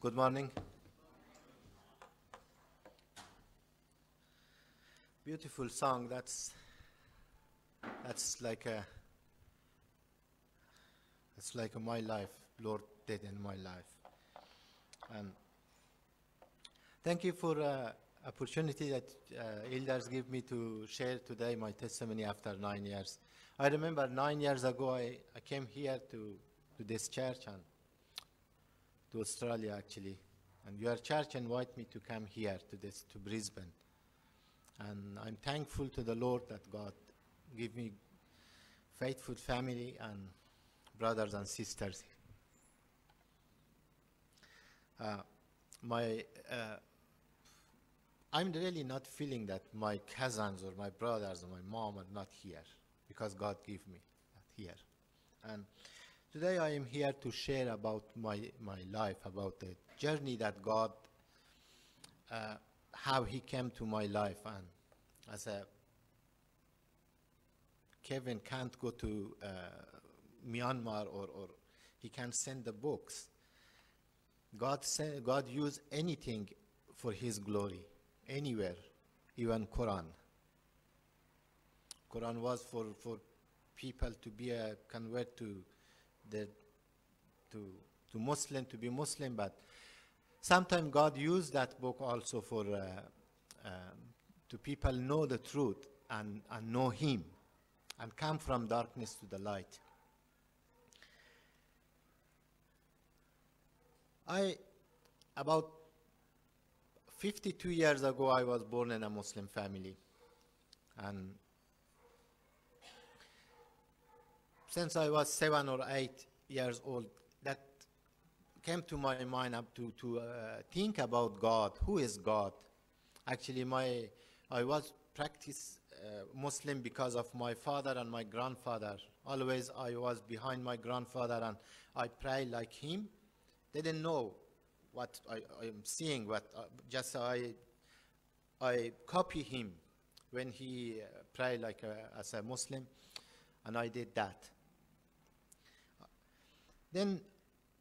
Good morning. Beautiful song. That's that's like a it's like a my life. Lord did in my life. And thank you for uh, opportunity that uh, elders give me to share today my testimony after nine years. I remember nine years ago I, I came here to, to this church and to Australia actually. And your church invited me to come here to this to Brisbane. And I'm thankful to the Lord that God give me faithful family and brothers and sisters. Uh, my uh, I'm really not feeling that my cousins or my brothers or my mom are not here because God gave me that here. And today I am here to share about my, my life, about the journey that God, uh, how He came to my life. And as a Kevin can't go to uh, Myanmar or, or he can't send the books. God, send, God used anything for His glory anywhere, even Quran. Quran was for, for people to be a convert to the to to Muslim to be Muslim, but sometimes God used that book also for uh, um, to people know the truth and, and know Him and come from darkness to the light. I about 52 years ago, I was born in a Muslim family. And since I was seven or eight years old, that came to my mind up to, to uh, think about God. Who is God? Actually, my, I was practice uh, Muslim because of my father and my grandfather. Always I was behind my grandfather and I pray like him. They didn't know what I, am seeing, what uh, just I, I copy him when he uh, pray like a, as a Muslim, and I did that. Then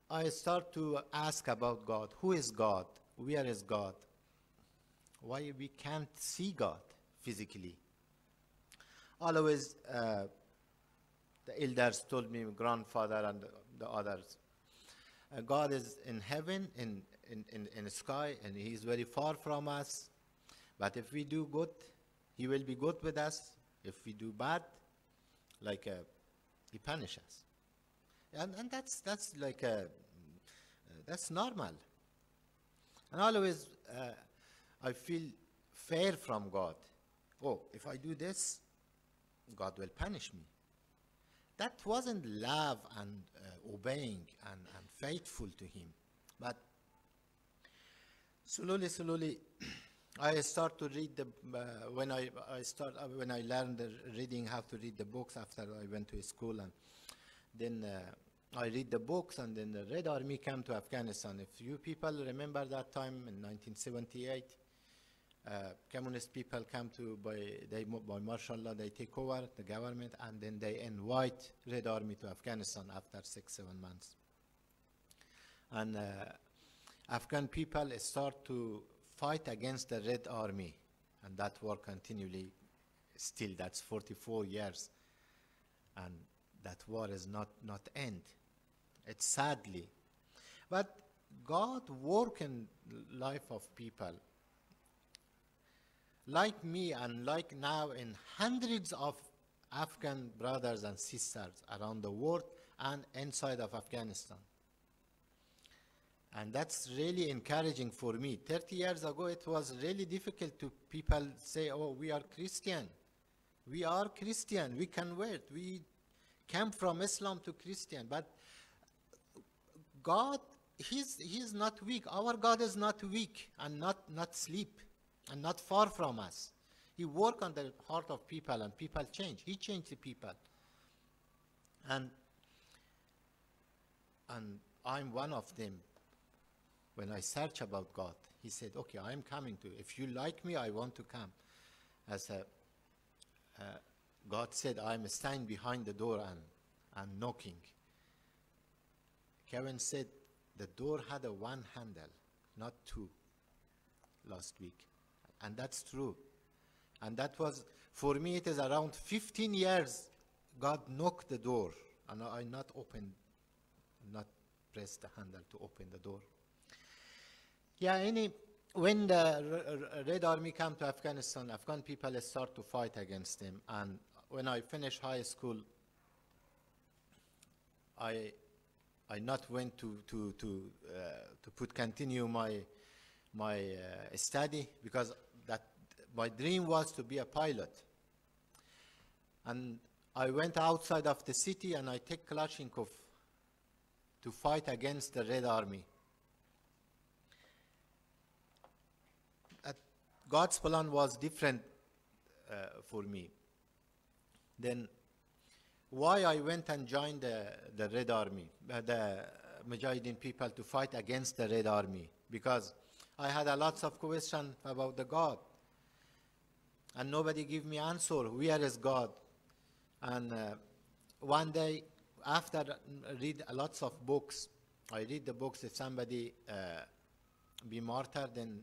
I start to ask about God. Who is God? Where is God? Why we can't see God physically? Always, uh, the elders told me, grandfather and the, the others, uh, God is in heaven, in, in, in, in the sky, and He is very far from us. But if we do good, He will be good with us. If we do bad, like uh, He punishes us. And, and that's, that's like a, that's normal. And always uh, I feel fear from God. Oh, if I do this, God will punish me. That wasn't love and uh, obeying and, and faithful to him. But slowly, slowly, I start to read the uh, when I I start uh, when I learned reading how to read the books after I went to school and then uh, I read the books and then the Red Army came to Afghanistan. If you people remember that time in 1978, uh, communist people come to by they by martial law they take over the government and then they invite Red Army to Afghanistan after six seven months. And uh, Afghan people start to fight against the Red Army, and that war continually, still that's 44 years, and that war is not not end. It's sadly, but God work in life of people like me and like now in hundreds of Afghan brothers and sisters around the world and inside of Afghanistan. And that's really encouraging for me. 30 years ago, it was really difficult to people say, oh, we are Christian. We are Christian. We convert. We came from Islam to Christian. But God, he's, he's not weak. Our God is not weak and not, not sleep and not far from us. He work on the heart of people and people change. He changed the people. And, and I'm one of them when I search about God, he said, okay, I'm coming to, if you like me, I want to come. As a, uh, God said, I'm standing behind the door and, and knocking. Kevin said, the door had a one handle, not two, last week. And that's true. And that was, for me, it is around 15 years God knocked the door, and I not opened, not pressed the handle to open the door. Yeah, any, when the Red Army came to Afghanistan, Afghan people start to fight against them. And when I finished high school, I, I not went to, to, to, uh, to put continue my, my uh, study because that my dream was to be a pilot. And I went outside of the city and I take Kalashnikov to fight against the Red Army. God's plan was different uh, for me. Then why I went and joined the, the Red Army, uh, the Mujahideen people to fight against the Red Army, because I had a lots of questions about the God, and nobody give me answer. Where is God? And uh, one day, after read a lots of books, I read the books. If somebody uh, be martyred, then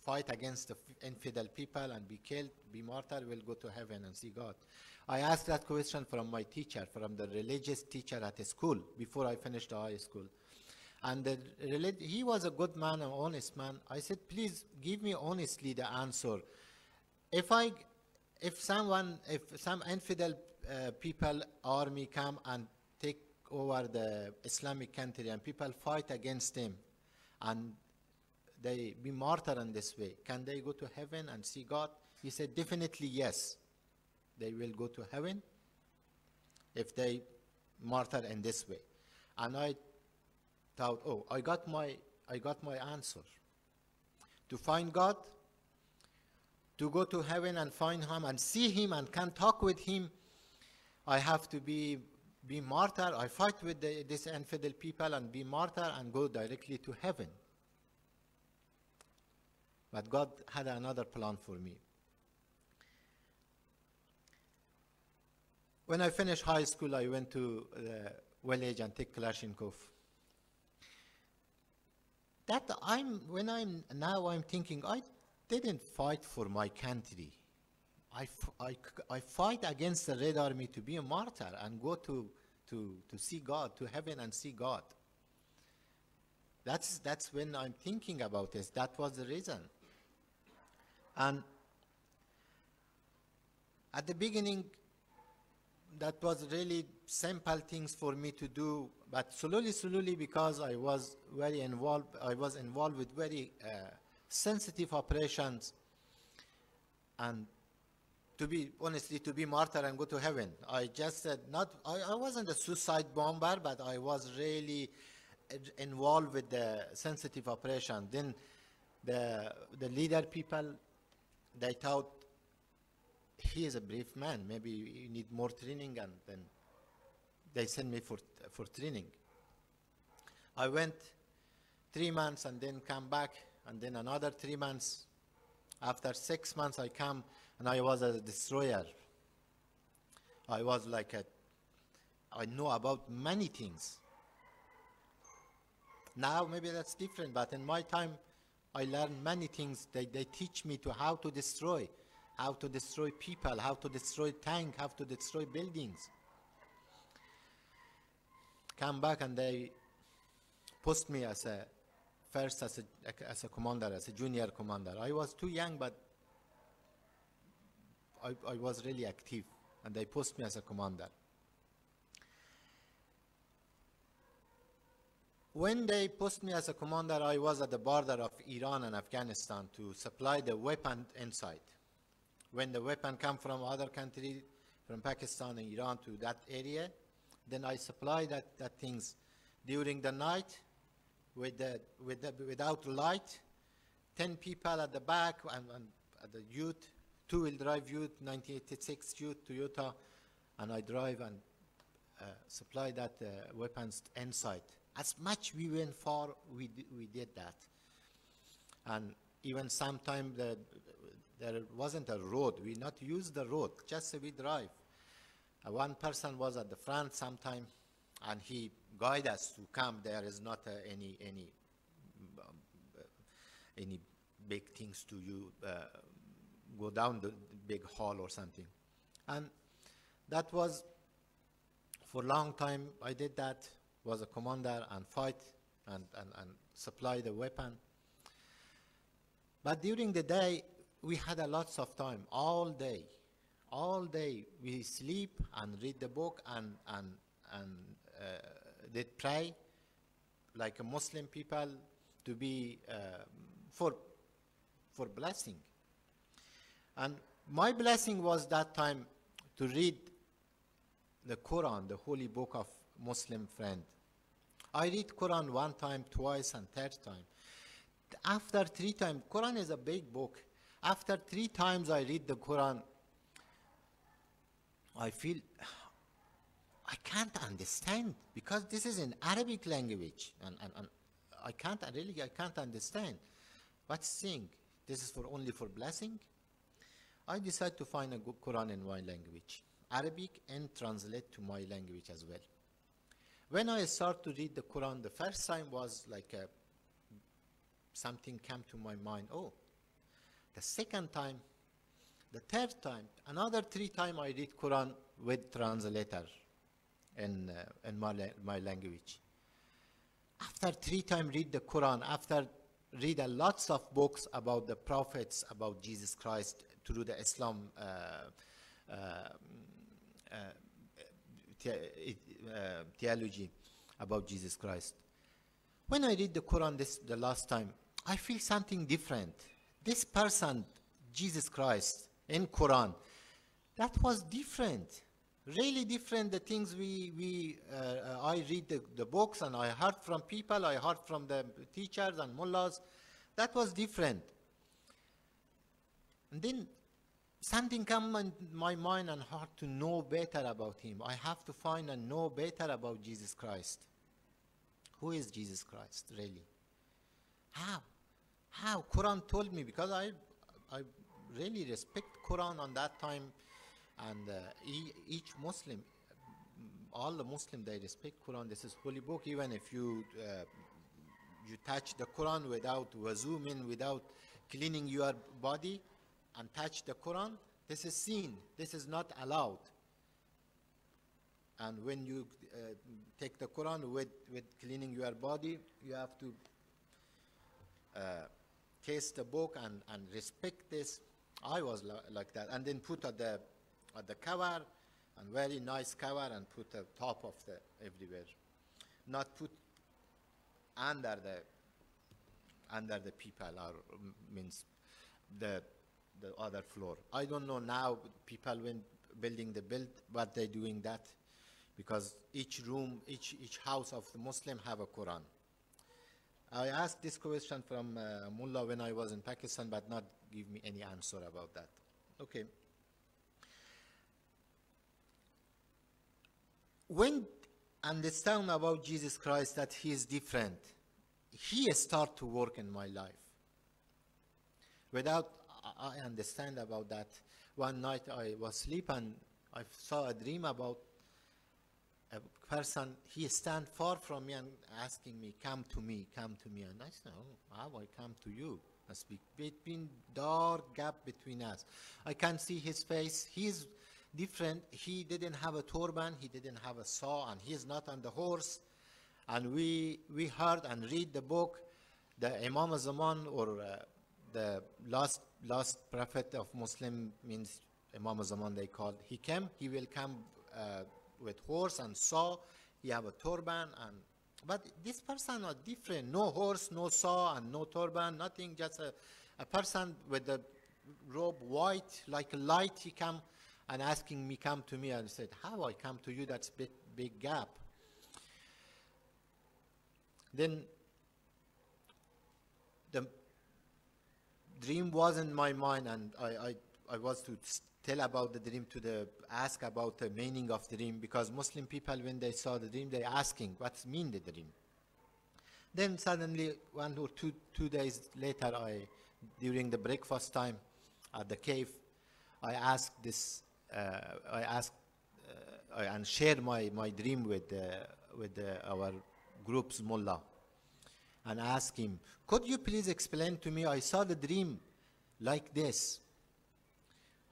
fight against the infidel people and be killed, be martyred, will go to heaven and see God. I asked that question from my teacher, from the religious teacher at the school before I finished high school. And the, he was a good man, an honest man. I said, please give me honestly the answer. If I, if someone, if some infidel uh, people army come and take over the Islamic country and people fight against them, and they be martyred in this way, can they go to heaven and see God? He said, definitely yes. They will go to heaven if they martyr in this way. And I thought, oh, I got my, I got my answer. To find God, to go to heaven and find Him and see Him and can talk with Him, I have to be be martyr. I fight with the, these infidel people and be martyr and go directly to heaven. But God had another plan for me. When I finished high school, I went to uh, the village and take Kalashnikov. That I'm when I'm now I'm thinking I didn't fight for my country. I, I, I fight against the Red Army to be a martyr and go to, to, to see God, to heaven and see God. That's, that's when I'm thinking about this. That was the reason. And at the beginning, that was really simple things for me to do. But slowly, slowly, because I was very involved, I was involved with very uh, sensitive operations, and to be honestly, to be martyr and go to heaven. I just said not. I, I wasn't a suicide bomber, but I was really involved with the sensitive operation. Then the the leader people, they thought he is a brave man. Maybe you need more training, and then they sent me for for training. I went three months and then come back, and then another three months. After six months, I come and I was a destroyer. I was like a. I know about many things. Now maybe that's different, but in my time, I learned many things. They, they teach me to how to destroy, how to destroy people, how to destroy tank, how to destroy buildings. Come back and they post me as a first as a, as a commander, as a junior commander. I was too young, but I, I was really active, and they post me as a commander. When they post me as a commander, I was at the border of Iran and Afghanistan to supply the weapon inside. When the weapon come from other country, from Pakistan and Iran to that area, then I supply that, that things during the night with the, with the, without light, 10 people at the back and, and the ute, two-wheel drive ute, 1986 ute Toyota, and I drive and uh, supply that uh, weapons inside. As much we went far, we, we did that. And even sometime the, there wasn't a road. We not use the road, just we drive. Uh, one person was at the front sometime, and he guide us to come. There is not uh, any any uh, any big things to you uh, go down the big hall or something, and that was for a long time. I did that. Was a commander and fight and and, and supply the weapon. But during the day, we had a lots of time, all day. All day we sleep and read the book and, and, and uh, did pray like a Muslim people to be uh, for, for blessing. And my blessing was that time to read the Quran, the holy book of Muslim friend. I read Quran one time, twice, and third time. After three times, Quran is a big book. After three times I read the Quran, I feel I can't understand because this is in Arabic language, and, and, and I can't really I can't understand. What's saying? This is for only for blessing. I decided to find a good Quran in my language, Arabic, and translate to my language as well. When I start to read the Quran, the first time was like a, something came to my mind. Oh, the second time, the third time, another three time I read Quran with translator in, uh, in my, my language. After three time read the Quran, after read a lots of books about the prophets, about Jesus Christ through the Islam uh, uh, uh, uh, theology about Jesus Christ. When I read the Quran this the last time, I feel something different. This person, Jesus Christ, in Quran, that was different, really different. The things we we uh, I read the, the books and I heard from people, I heard from the teachers and mullahs, that was different. And then something come in my mind and heart to know better about him. I have to find and know better about Jesus Christ. Who is Jesus Christ, really? How? How? Quran told me because I, I really respect Quran on that time, and uh, each Muslim, all the Muslim they respect Quran. This is holy book. Even if you uh, you touch the Quran without wuzu, mean without cleaning your body, and touch the Quran, this is sin. This is not allowed. And when you uh, take the Quran with, with cleaning your body, you have to uh, taste the book and, and respect this. I was like that. And then put at the, at the cover, and very nice cover, and put the top of the everywhere. Not put under the under the people or means the the other floor. I don't know now people when building the build what they're doing that because each room each each house of the Muslim have a Quran. I asked this question from uh, Mullah when I was in Pakistan, but not give me any answer about that. Okay. When understand about Jesus Christ that he is different, he start to work in my life. Without I understand about that, one night I was asleep and I saw a dream about a person, he stand far from me and asking me, come to me, come to me. And I said, oh, how I come to you? I speak between dark gap between us. I can see his face. He's different. He didn't have a turban. He didn't have a saw, and he is not on the horse. And we we heard and read the book, the Imam Zaman or uh, the last last prophet of Muslim means Imam Zaman they called. He came. He will come uh, with horse and saw. He have a turban and. But this person was different. No horse, no saw, and no turban, nothing. Just a, a person with the robe white, like a light. He come and asking me, come to me. And said, how I come to you? That's big, big gap. Then the dream was in my mind, and I, I, I was to tell about the dream to the ask about the meaning of the dream because Muslim people when they saw the dream they asking what's mean the dream. Then suddenly one or two two days later, I during the breakfast time at the cave, I asked this. Uh, I asked uh, and shared my, my dream with uh, with our group's mullah and asked him, Could you please explain to me? I saw the dream like this.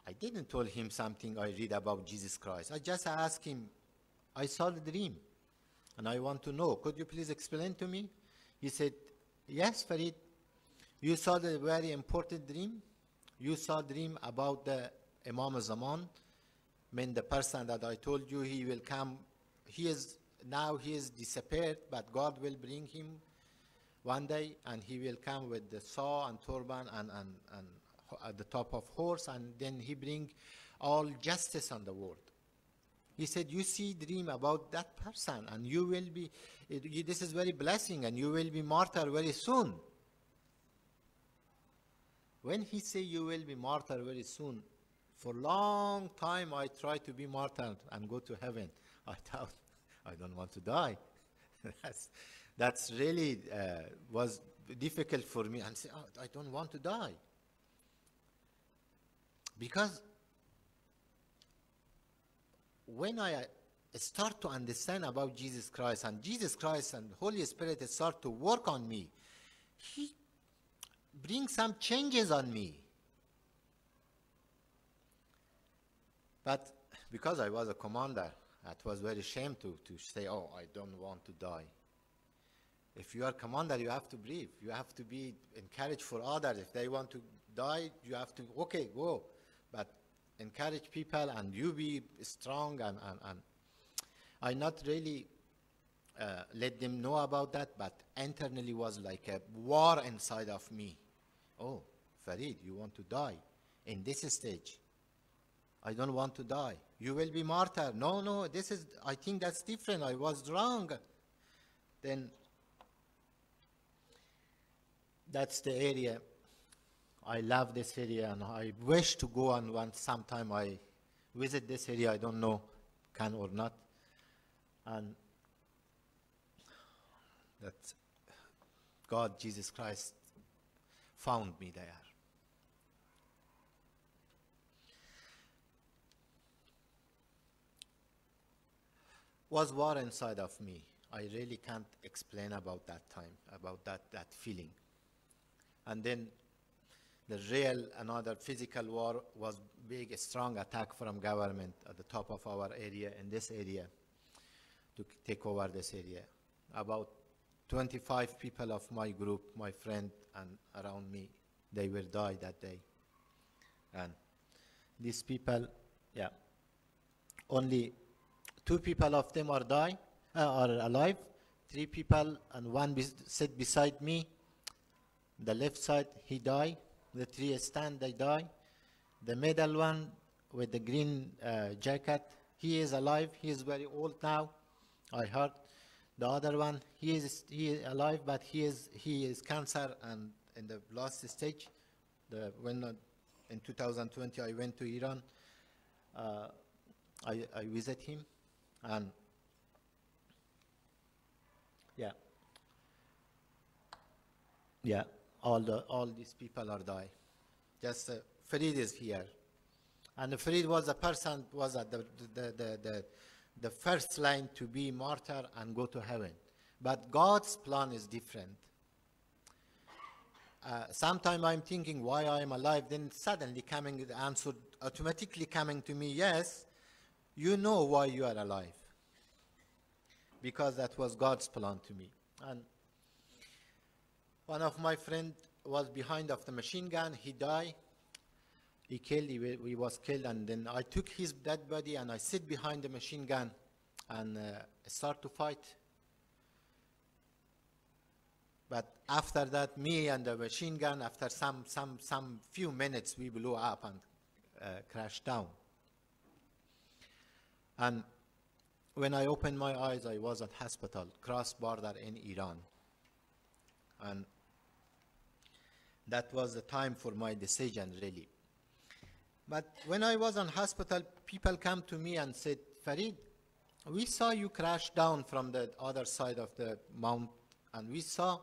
I didn't tell him something I read about Jesus Christ. I just asked him, I saw the dream and I want to know. Could you please explain to me? He said, Yes, Farid. You saw the very important dream. You saw dream about the Imam Zaman. mean the person that I told you he will come. He is now he is disappeared, but God will bring him one day, and he will come with the saw and turban and and and at the top of horse, and then he bring all justice on the world. He said, you see dream about that person, and you will be, it, this is very blessing, and you will be martyr very soon. When he say you will be martyr very soon, for long time I tried to be martyr and go to heaven. I thought, I don't want to die. that's, that's really uh, was difficult for me. And say, oh, I don't want to die. Because when I uh, start to understand about Jesus Christ and Jesus Christ and Holy Spirit start to work on me, He brings some changes on me. But because I was a commander, it was very shame to, to say, oh, I don't want to die. If you are commander, you have to breathe. You have to be encouraged for others. If they want to die, you have to, okay, go. Encourage people and you be strong and, and, and I not really uh, let them know about that, but internally was like a war inside of me. Oh, Farid, you want to die in this stage. I don't want to die. You will be martyr. No, no, this is, I think that's different. I was wrong. Then that's the area. I love this area and I wish to go and once sometime I visit this area. I don't know can or not. And that God, Jesus Christ, found me there. Was war inside of me. I really can't explain about that time, about that, that feeling. And then the real, another physical war was big, strong attack from government at the top of our area, in this area, to take over this area. About 25 people of my group, my friend and around me, they will die that day. And these people, yeah, only two people of them are die, uh, are alive, three people and one be sit beside me. The left side, he died. The three stand, they die. The middle one with the green uh, jacket, he is alive. He is very old now. I heard. The other one, he is he is alive, but he is he is cancer and in the last stage. The when uh, in 2020 I went to Iran, uh, I I visit him, and yeah, yeah, all the all these people are die. Just uh, Farid is here, and Farid was a person was at the the the, the the first line to be martyr and go to heaven. But God's plan is different. Uh, Sometimes I'm thinking why I'm alive, then suddenly coming the answer automatically coming to me, yes, you know why you are alive. Because that was God's plan to me. And one of my friend was behind of the machine gun, he died he killed, he, he, was killed, and then I took his dead body and I sit behind the machine gun and uh, start to fight. But after that, me and the machine gun, after some, some, some few minutes, we blew up and uh, crashed down. And when I opened my eyes, I was at hospital, cross border in Iran. And that was the time for my decision, really. But when I was in hospital, people come to me and said, Farid, we saw you crash down from the other side of the mount, and we saw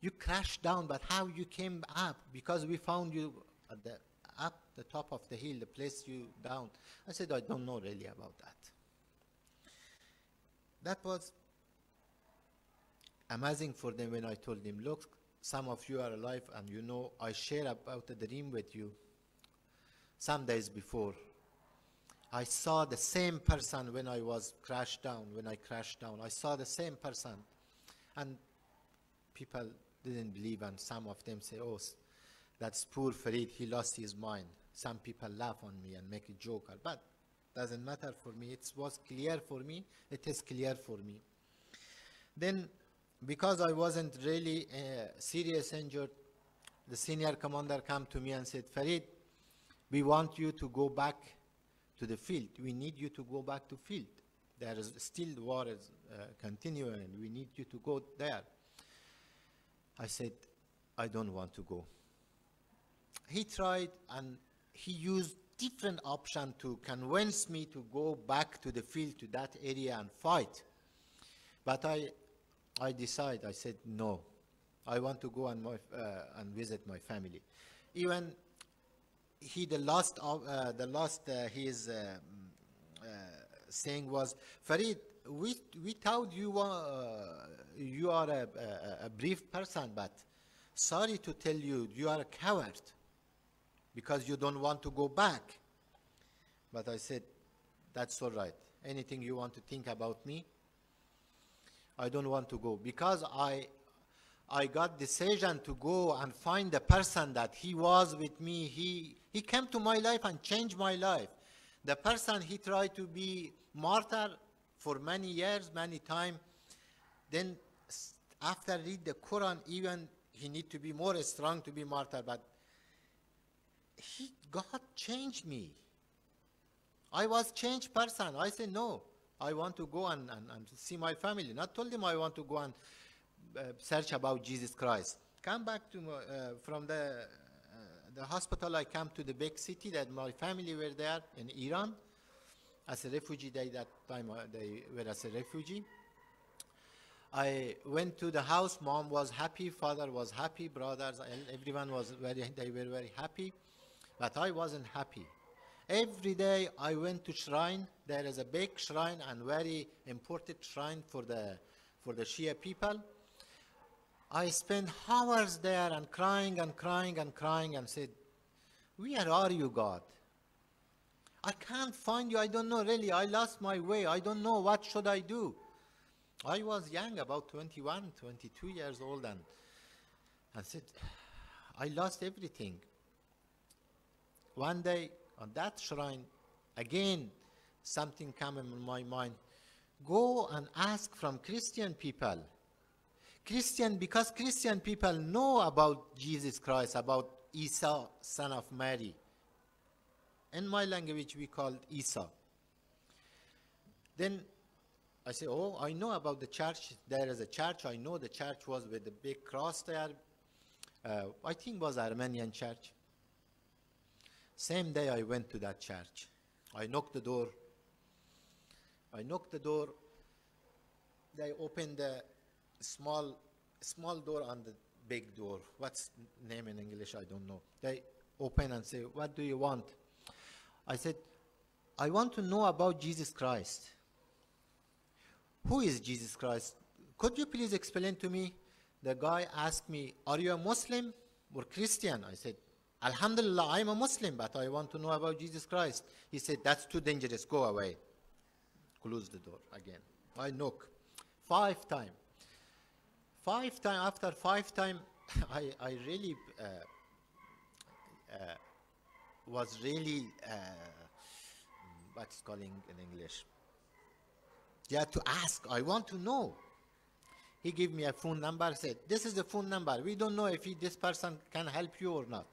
you crash down, but how you came up? Because we found you at the up the top of the hill, the place you down. I said, I don't know really about that. That was amazing for them when I told them, look, some of you are alive and you know I share about the dream with you. Some days before, I saw the same person when I was crashed down, when I crashed down. I saw the same person. And people didn't believe and some of them say, oh, that's poor Farid, he lost his mind. Some people laugh on me and make a joke, but doesn't matter for me. It was clear for me. It is clear for me. Then, because I wasn't really uh, serious injured, the senior commander came to me and said, Farid, we want you to go back to the field. We need you to go back to field. There is still the war is uh, continuing, we need you to go there. I said, I don't want to go. He tried and he used different options to convince me to go back to the field to that area and fight. But I, I decided, I said, no, I want to go and, my, uh, and visit my family. Even he, the last, of- uh, the last uh, his uh, mm, uh, saying was, Farid, we, we thought you uh, you are a, a, a brave person, but sorry to tell you, you are a coward because you don't want to go back. But I said, that's all right. Anything you want to think about me, I don't want to go because I I got decision to go and find the person that he was with me. He he came to my life and changed my life. The person he tried to be martyr for many years, many time. Then after read the Quran, even he need to be more strong to be martyr. But he God changed me. I was changed person. I said, no, I want to go and, and, and see my family. Not told him I want to go and uh, search about Jesus Christ. Come back to uh, from the, uh, the hospital. I come to the big city that my family were there in Iran as a refugee. They, that time uh, they were as a refugee. I went to the house. Mom was happy. Father was happy. Brothers, and everyone was very. They were very happy, but I wasn't happy. Every day I went to shrine. There is a big shrine and very important shrine for the for the Shia people. I spent hours there and crying and crying and crying and said, "Where are you, God? I can't find you. I don't know really. I lost my way. I don't know what should I do." I was young, about 21, 22 years old, and I said, I lost everything. One day on that shrine, again, something came in my mind. Go and ask from Christian people. Christian, because Christian people know about Jesus Christ, about Isa, son of Mary. In my language, we call Isa. Then I say, oh, I know about the church. There is a church. I know the church was with the big cross there. Uh, I think was Armenian church. Same day I went to that church. I knocked the door. I knocked the door. They opened the small, small door on the big door. What's name in English? I don't know. They open and say, what do you want? I said, I want to know about Jesus Christ. Who is Jesus Christ? Could you please explain to me? The guy asked me, Are you a Muslim or Christian? I said, Alhamdulillah, I'm a Muslim, but I want to know about Jesus Christ. He said, That's too dangerous, go away. Close the door again. I knock. Five times. Five times, after five times, I, I really uh, uh, was really, uh, what's calling in English? Have to ask. I want to know. He gave me a phone number. Said, "This is the phone number. We don't know if he, this person can help you or not."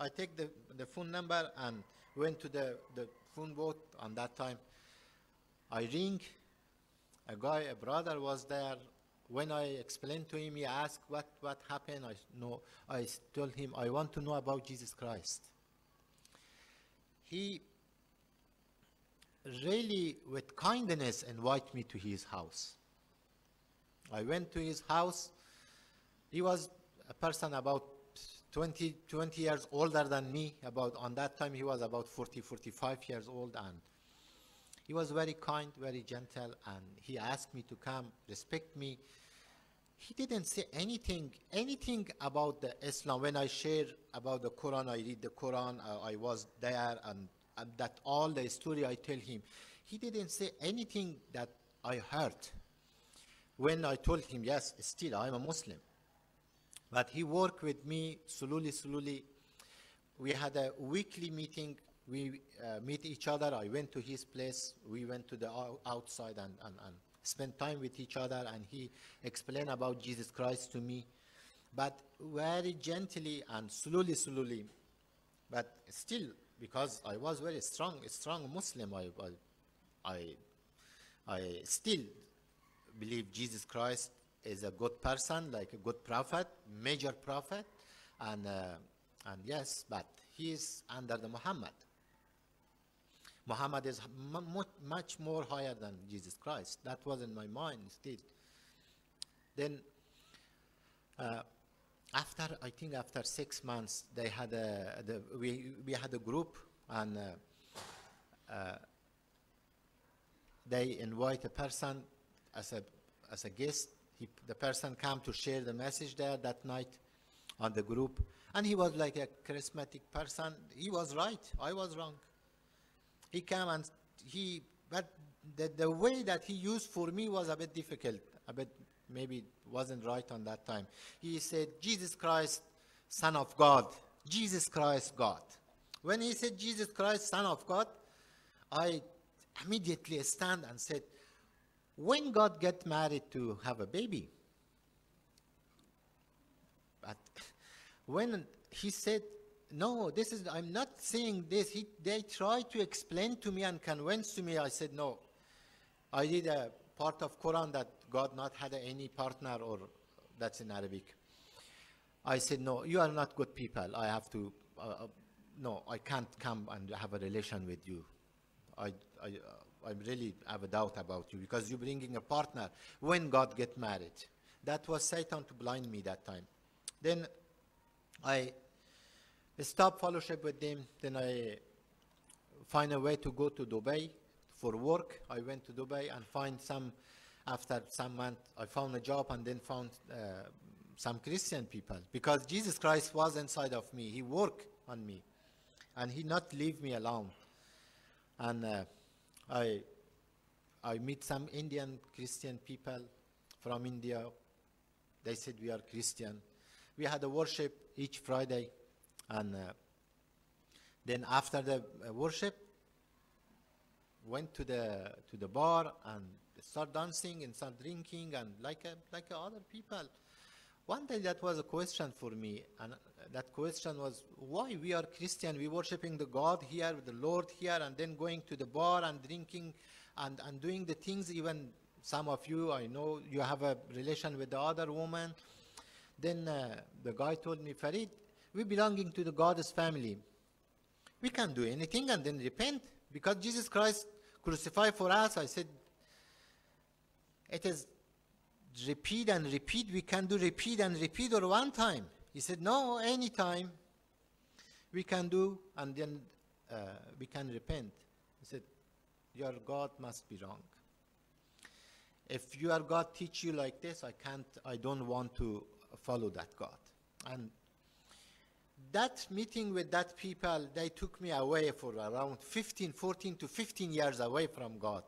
I take the, the phone number and went to the, the phone booth. On that time, I ring. A guy, a brother, was there. When I explained to him, he asked what what happened. I know. I told him I want to know about Jesus Christ. He really with kindness invite me to his house. I went to his house. He was a person about 20, 20 years older than me. About on that time he was about 40, 45 years old and he was very kind, very gentle and he asked me to come, respect me. he didn't say anything, anything about the Islam. When I share about the Quran, I read the Quran, uh, I was there, and, and that all the story I tell him, he didn't say anything that I heard. When I told him, yes, still I'm a Muslim. But he worked with me slowly, slowly. We had a weekly meeting. We uh, meet each other. I went to his place. We went to the outside and, and, and spent time with each other. And he explained about Jesus Christ to me. But very gently and slowly, slowly. But still, because I was very strong, strong Muslim, I, I, I, I still believe Jesus Christ is a good person, like a good prophet, major prophet, and uh, and yes, but he is under the Muhammad. Muhammad is mu- mu- much more higher than Jesus Christ. That was in my mind still. Then, uh, after I think after six months, they had a the, we we had a group and. Uh, uh, they invite a person as a as a guest. He, the person came to share the message there that night on the group, and he was like a charismatic person. He was right. I was wrong. He came and he, but the, the way that he used for me was a bit difficult. A bit maybe wasn't right on that time. He said, "Jesus Christ, Son of God. Jesus Christ, God." When he said Jesus Christ, Son of God, I immediately stand and said, when God get married to have a baby, but when he said, no, this is, I'm not saying this, he, they tried to explain to me and convince to me, I said, no. I did a part of Quran that God not had any partner or that's in Arabic. I said, no, you are not good people. I have to, uh, uh, no, I can't come and have a relation with you. I, I, uh, I really have a doubt about you because you're bringing a partner when God get married. That was Satan to blind me that time. Then I stopped fellowship with them. Then I find a way to go to Dubai for work. I went to Dubai and find some, after some month, I found a job and then found uh, some Christian people because Jesus Christ was inside of me. He worked on me and he not leave me alone. And uh, I, I meet some Indian Christian people from India. They said we are Christian. We had a worship each Friday, and uh, then after the uh, worship, went to the to the bar and start dancing and start drinking and like a, like a other people. One day that was a question for me, and uh, that question was why we are Christian, we worshiping the God here, the Lord here, and then going to the bar and drinking and, and doing the things even some of you, I know you have a relation with the other woman. Then uh, the guy told me, Farid, we belonging to the God's family. We can't do anything and then repent because Jesus Christ crucified for us. I said, it is repeat and repeat. We can do repeat and repeat or one time. He said, no, any time we can do and then uh, we can repent. He said, your God must be wrong. If your God teach you like this, I can't, I don't want to follow that God. And that meeting with that people, they took me away for around 15, 14 to 15 years away from God.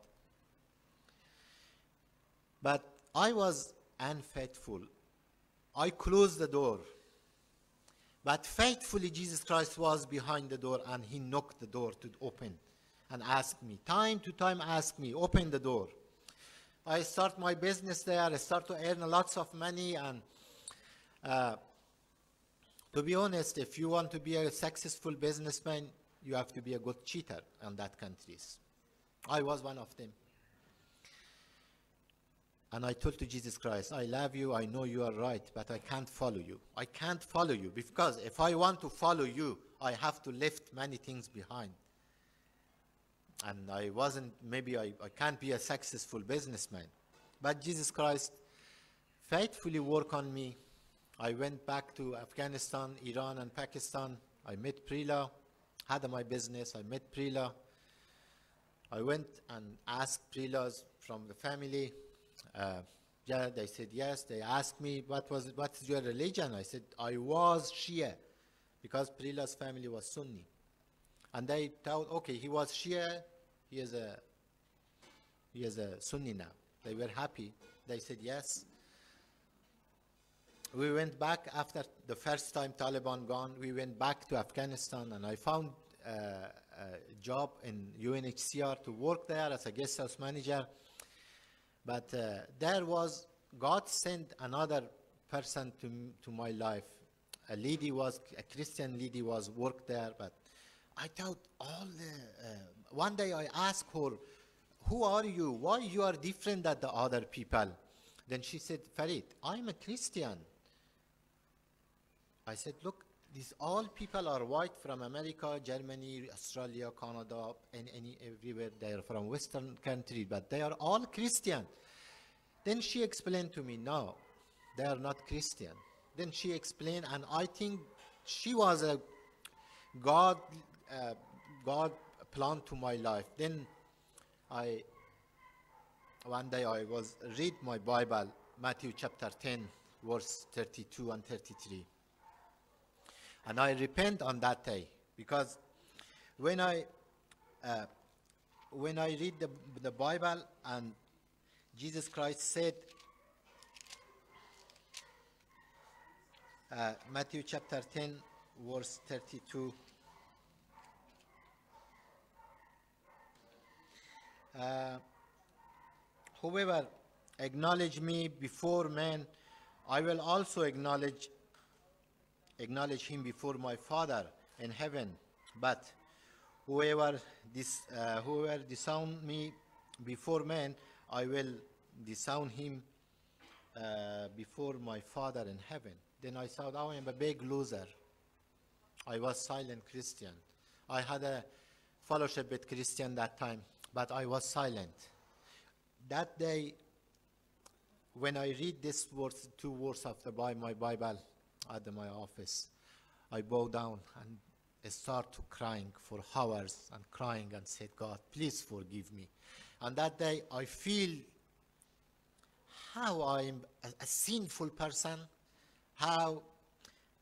But I was unfaithful. I closed the door. But faithfully, Jesus Christ was behind the door and he knocked the door to open and asked me, time to time, asked me, open the door. I start my business there. I start to earn lots of money. And uh, to be honest, if you want to be a successful businessman, you have to be a good cheater in that countries. I was one of them. And I told to Jesus Christ, I love you, I know you are right, but I can't follow you. I can't follow you because if I want to follow you, I have to lift many things behind. And I wasn't, maybe I, I can't be a successful businessman. But Jesus Christ faithfully worked on me. I went back to Afghanistan, Iran, and Pakistan. I met Prila, had my business. I met Prila. I went and asked Prilas from the family, uh, Yeah, they said yes. They asked me what was what's your religion. I said I was Shia, because Prila's family was Sunni, and they thought, okay, he was Shia, he is a he is a Sunni now. They were happy. They said yes. We went back after the first time Taliban gone. We went back to Afghanistan, and I found uh, a job in UNHCR to work there as a guest house manager. But uh, there was God sent another person to to my life. A lady was a Christian lady was worked there, but I thought all the. Uh, one day I asked her, "Who are you? Why you are different than the other people?" Then she said, "Farid, I'm a Christian." I said, "Look, these all people are white from America, Germany, Australia, Canada, and any everywhere. They are from Western country, but they are all Christian." Then she explained to me, "No, they are not Christian." Then she explained, and I think she was a God, uh, God plan to my life. Then I, one day I was read my Bible, Matthew chapter 10, verse 32 and 33. And I repent on that day because when I, uh, when I read the, the Bible and Jesus Christ said, uh, Matthew chapter 10, verse 32. Uh, whoever acknowledge me before men, I will also acknowledge acknowledge him before my Father in heaven. But whoever dis, uh, whoever disown me before men, I will disown him uh, before my Father in heaven. Then I thought, oh, I'm a big loser. I was silent Christian. I had a fellowship with Christian that time, but I was silent. That day, when I read this words, two words of the my Bible at my office, I bow down and I start to crying for hours and crying and said, God, please forgive me. And that day I feel how I'm a, a sinful person, how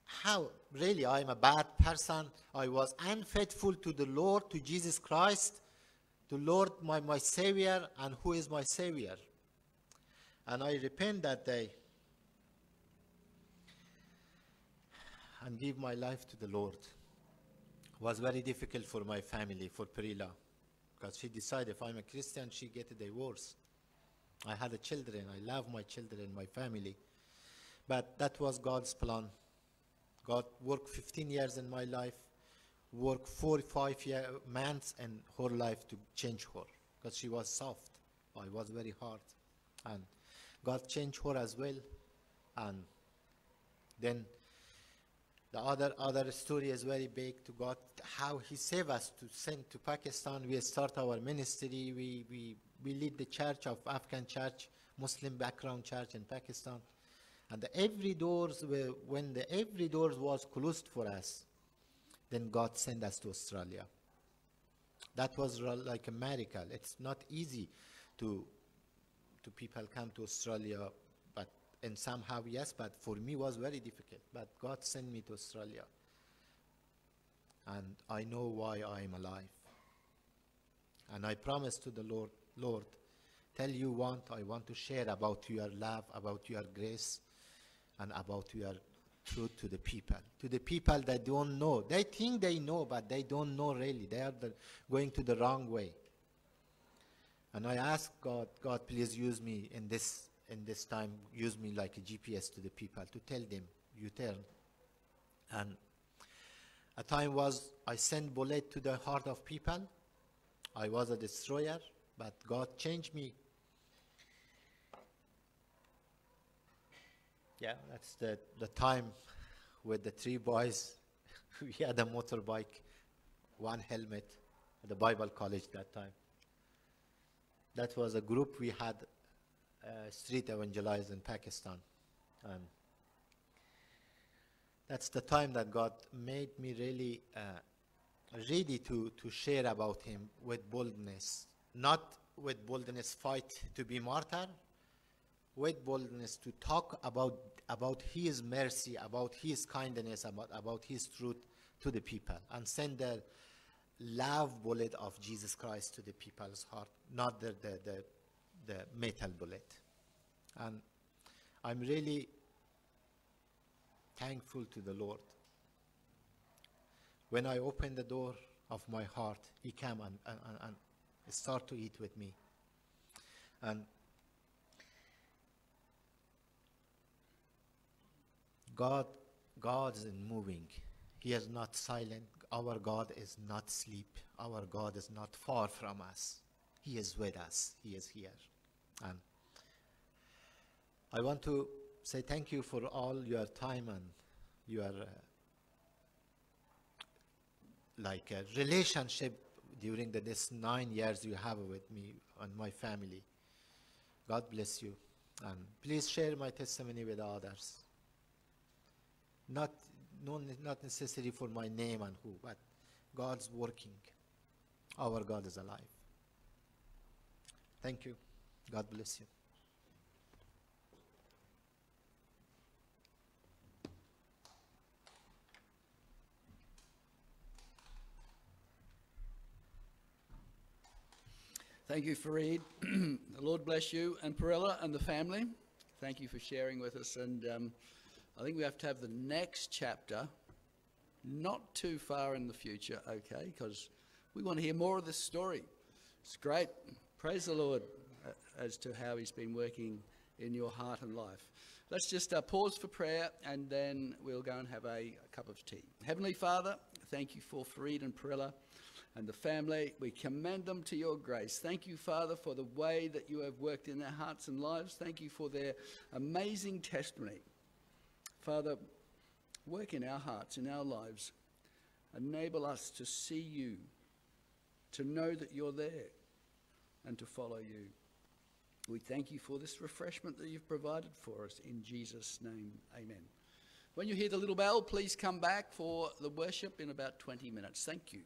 how really I'm a bad person. I was unfaithful to the Lord, to Jesus Christ, to Lord my, my Savior, and who is my Savior. And I repent that day and give my life to the Lord. Was very difficult for my family, for Perila, because she decided if I'm a Christian, she get a divorce. I had a children. I love my children, and my family. But that was God's plan. God worked 15 years in my life, worked four, five year, months in her life to change her, because she was soft. I was very hard. And God changed her as well. And then the other other story is very big to God, how He saved us to send to Pakistan. We start our ministry. We, we, we lead the church of Afghan church, Muslim background church in Pakistan. And the every doors were, when the every doors was closed for us, then God sent us to Australia. That was like a miracle. It's not easy to to people come to Australia, and somehow yes, but for me was very difficult. But God sent me to Australia, and I know why I am alive. And I promise to the Lord, Lord, tell you what I want to share about your love, about your grace, and about your truth to the people. To the people that don't know, they think they know, but they don't know really. They are the, going to the wrong way. And I ask God, God, please use me in this in this time. Use me like a GPS to the people to tell them you turn. And a time was I sent bullet to the heart of people. I was a destroyer, but God changed me. Yeah, that's the, the time with the three boys. we had a motorbike, one helmet, at the Bible college that time. That was a group we had uh, street evangelize in Pakistan. And that's the time that God made me really uh, ready to, to share about Him with boldness. Not with boldness fight to be martyr, with boldness to talk about, about His mercy, about His kindness, about, about His truth to the people, and send the love bullet of Jesus Christ to the people's heart, not the, the, the, the metal bullet. And I'm really thankful to the Lord. When I opened the door of my heart, He came and, and, and, and start to eat with me. And God, God is moving. He is not silent. Our God is not sleep. Our God is not far from us. He is with us. He is here. And I want to say thank you for all your time and your uh, like a relationship during the this nine years you have with me and my family. God bless you. And please share my testimony with others. Not, no, not necessary for my name and who, but God's working. Our God is alive. Thank you. God bless you. Thank you, Farid. the Lord bless you and Perella and the family. Thank you for sharing with us. And um, I think we have to have the next chapter not too far in the future, okay? Because we want to hear more of this story. It's great. Praise the Lord as to how He's been working in your heart and life. Let's just uh, pause for prayer and then we'll go and have a, a cup of tea. Heavenly Father, thank you for Farid and Perilla and the family. We commend them to your grace. Thank you, Father, for the way that you have worked in their hearts and lives. Thank you for their amazing testimony. Father, work in our hearts, in our lives. Enable us to see you, to know that you're there, and to follow you. We thank you for this refreshment that you've provided for us. In Jesus' name, amen. When you hear the little bell, please come back for the worship in about 20 minutes. Thank you.